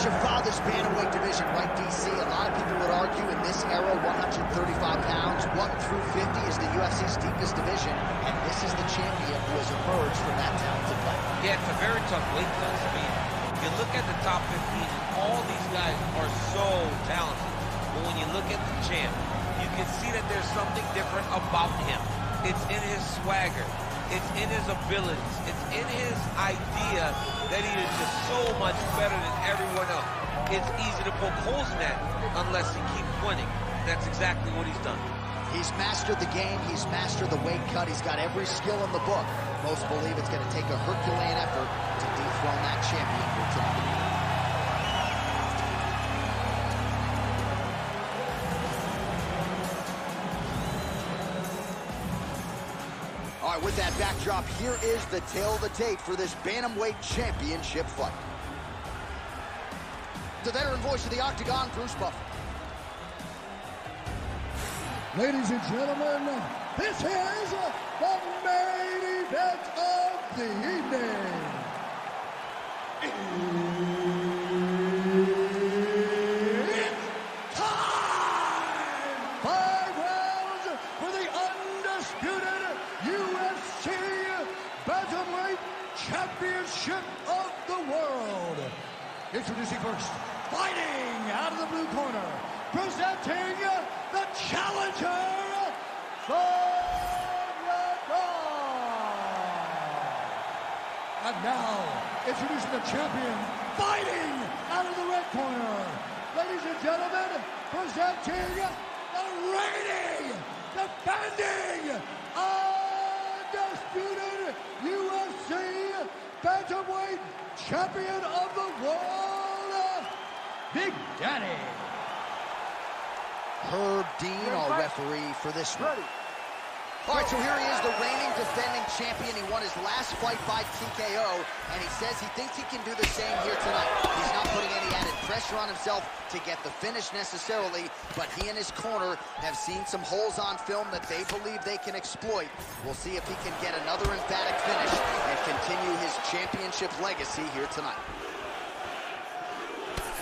much of father's bantamweight division, right, DC? A lot of people would argue in this era, 135 pounds, 1 through 50 is the UFC's deepest division, and this is the champion who has emerged from that talented fight. Yeah, it's a very tough weight class. I mean, you look at the top 15, and all these guys are so talented. But when you look at the champ, you can see that there's something different about him. It's in his swagger. It's in his abilities. It's in his idea that he is just so much better than everyone else. It's easy to poke holes in that unless he keeps winning. That's exactly what he's done. He's mastered the game. He's mastered the weight cut. He's got every skill in the book. Most believe it's going to take a Herculean effort to dethrone that champion here tonight. All right, with that backdrop, here is the tale of the tape for this Bantamweight Championship fight. The veteran voice of the Octagon, Bruce Buffer. Ladies and gentlemen, this is the main event of the evening. Presenting the challenger. And now, introducing the champion, fighting out of the red corner. Ladies and gentlemen, presenting the reigning, defending, undisputed UFC Bantamweight Champion of the World, Big Daddy. Herb Dean, our referee for this one. All right, so here he is, the reigning defending champion. He won his last fight by TKO, and he says he thinks he can do the same here tonight. He's not putting any added pressure on himself to get the finish necessarily, but he and his corner have seen some holes on film that they believe they can exploit. We'll see if he can get another emphatic finish and continue his championship legacy here tonight.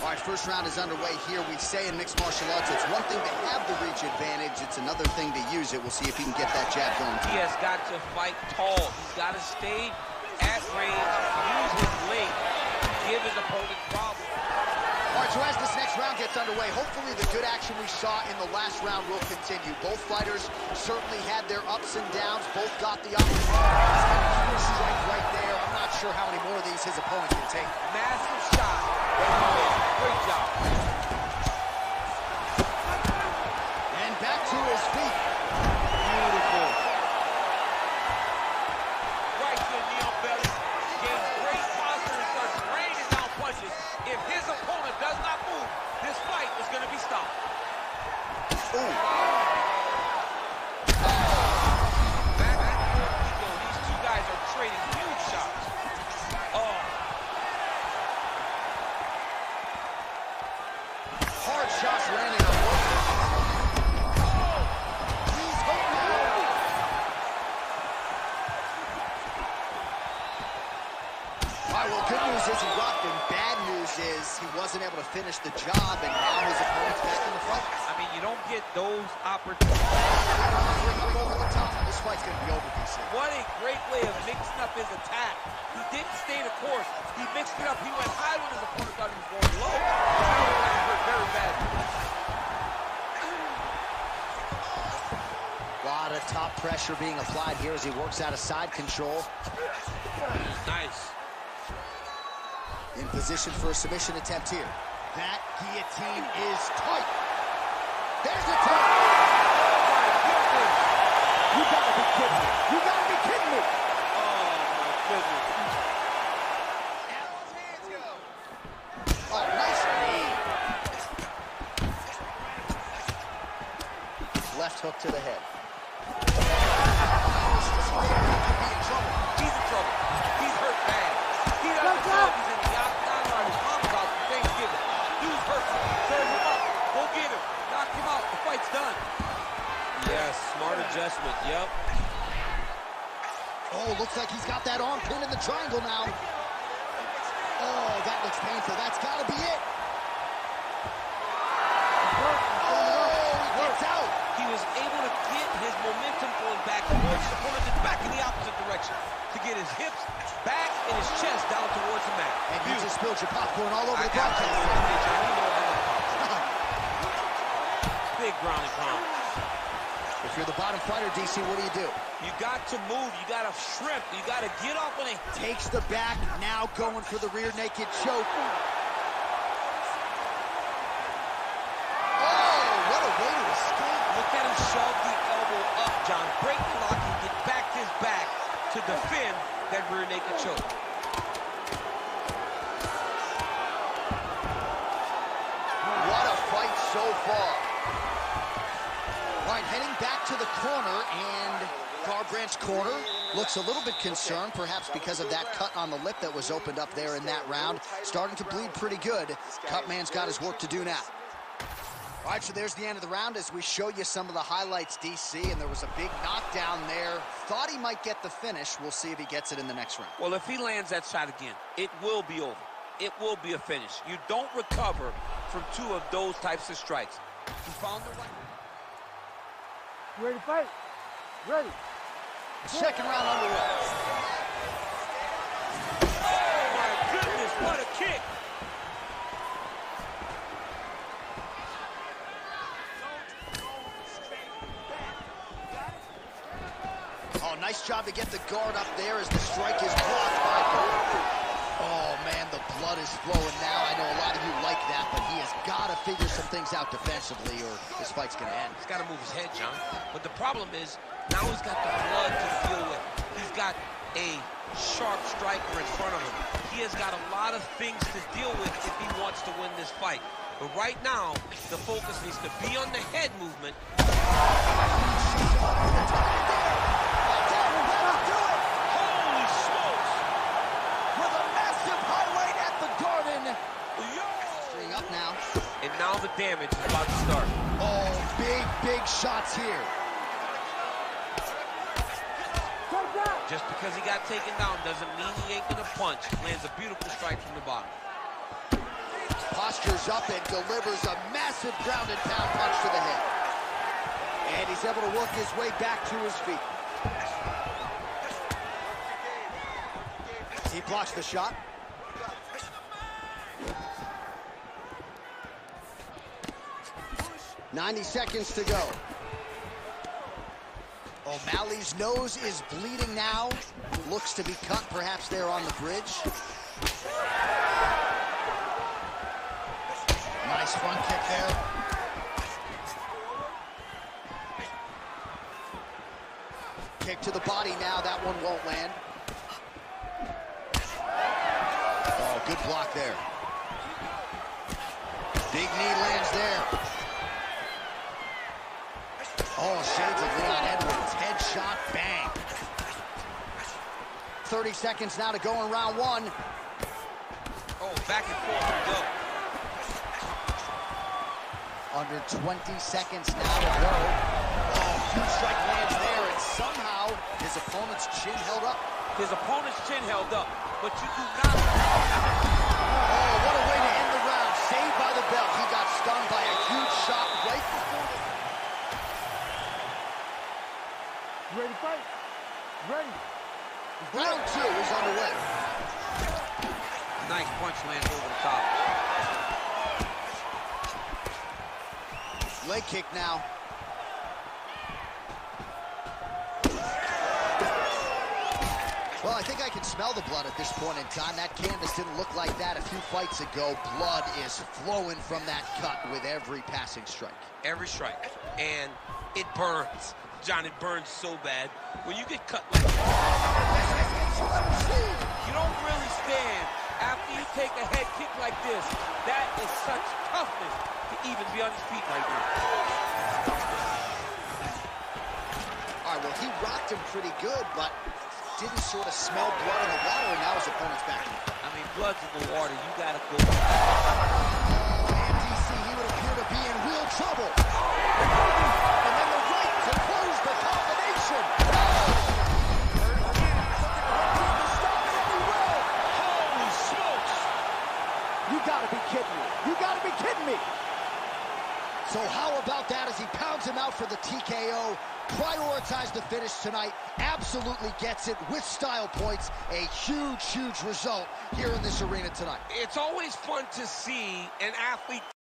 All right, first round is underway here. We say in mixed martial arts, it's one thing to have the reach advantage. It's another thing to use it. We'll see if he can get that jab going. He has got to fight tall. He's got to stay at range, use his length, give his opponent problems. All right, so as this next round gets underway, hopefully the good action we saw in the last round will continue. Both fighters certainly had their ups and downs. Both got the opportunity. Strike right there. I'm not sure how many more of these his opponent can take. Massive shot. Great job. And back to his feet. Landing on is he wasn't able to finish the job, and now his opponent's back in the fight. I mean, you don't get those opportunities. Bring him over the top. This fight's going to be over, DC. What a great way of mixing up his attack. He didn't stay the course. He mixed it up. He went high when his opponent thought he was going low. That hurt very badly. A lot of top pressure being applied here as he works out of side control. Nice. In position for a submission attempt here. That guillotine is tight. There's the tap. You gotta be kidding me. You gotta be kidding me. Oh, my goodness. Oh, nice knee. Left hook to the head. He's in trouble. He's in trouble. He's hurt bad. He doesn't he's in the octagon or his mom's house for Thanksgiving. Dude's hurt. Serve him up. Go get him. Knock him out. The fight's done. Yes, smart adjustment. Yep. Oh, looks like he's got that arm pin in the triangle now. Oh, that looks painful. That's got to be it. Oh, he gets out. He was able to get his momentum going back towards his opponent and back in the opposite direction to get his hips back and his chest down towards the mat. And you just spilled your popcorn all over I the broadcast. Big ground and pound. If you're the bottom fighter, DC, what do you do? You got to move. You got to shrimp. You got to get off on a... Takes the back, now going for the rear naked choke. Oh, what a way to escape. Look at him shove the elbow up, Jon. Break the lock and get back to his back to defend that rear naked choke. Heading back to the corner, and Garbrandt's corner looks a little bit concerned, perhaps because of that cut on the lip that was opened up there in that round. Starting to bleed pretty good. Cutman's got his work to do now. All right, so there's the end of the round as we show you some of the highlights, DC, and there was a big knockdown there. Thought he might get the finish. We'll see if he gets it in the next round. Well, if he lands that shot again, it will be over. It will be a finish. You don't recover from two of those types of strikes. He found the right... You ready to fight? Ready. Second round underway. Oh, my goodness, what a kick! Oh, nice job to get the guard up there as the strike is blocked by Garbrandt. Blood is flowing now. I know a lot of you like that, but he has got to figure some things out defensively or this fight's going to end. He's got to move his head, Jon. But the problem is, now he's got the blood to deal with. He's got a sharp striker in front of him. He has got a lot of things to deal with if he wants to win this fight. But right now, the focus needs to be on the head movement. Holy smokes! With a massive highlight at the Garden. Yo! String up now. And now the damage is about to start. Oh, big, big shots here. Just because he got taken down doesn't mean he ain't gonna punch. Lands a beautiful strike from the bottom. Postures up and delivers a massive ground and pound punch to the head. And he's able to work his way back to his feet. He blocks the shot. Ninety seconds to go. O'Malley's nose is bleeding now. Looks to be cut, perhaps there on the bridge. Nice front kick there. Kick to the body now. That one won't land. Oh, good block there. Big knee lands there. Oh, shades of Leon Edwards. Headshot, bang. 30 seconds now to go in round one. Oh, back and forth we go. Under 20 seconds now to go. Oh, huge strike lands there, and somehow his opponent's chin held up. His opponent's chin held up, but you do not... Oh, what a way to end the round. Saved by the bell. He got stung by a huge shot right before the... You ready to fight? Ready. Round two is underway. Nice punch lands over the top. Leg kick now. Well, I think I can smell the blood at this point in time. That canvas didn't look like that a few fights ago. Blood is flowing from that cut with every passing strike. Every strike. And it burns. Jon, it burns so bad. When you get cut like you don't really stand after you take a head kick like this. That is such toughness to even be on his feet like this. All right, well, he rocked him pretty good, but didn't sort of smell blood in the water, and now his opponent's back. I mean, blood's in the water. You gotta go. Oh, and DC, he would appear to be in real trouble. And then the right to close the combination. Holy smokes! You gotta be kidding me. You gotta be kidding me. So how about that as he pounds him out for the TKO? Prioritized the finish tonight. Absolutely gets it with style points. A huge, huge result here in this arena tonight. It's always fun to see an athlete